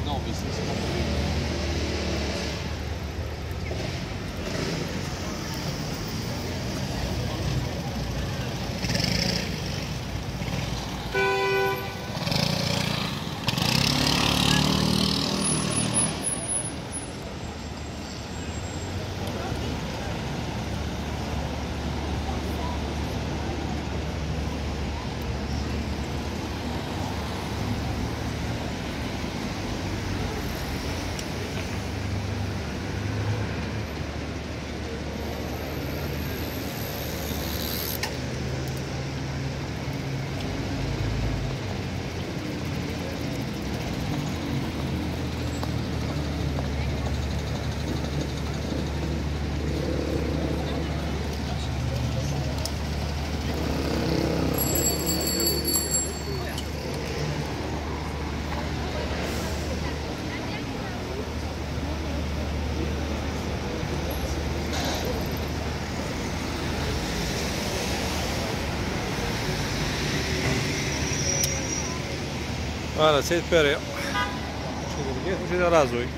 Non, mais c'est... Olha, você espera aí. Ver aqui, vou azul, hein?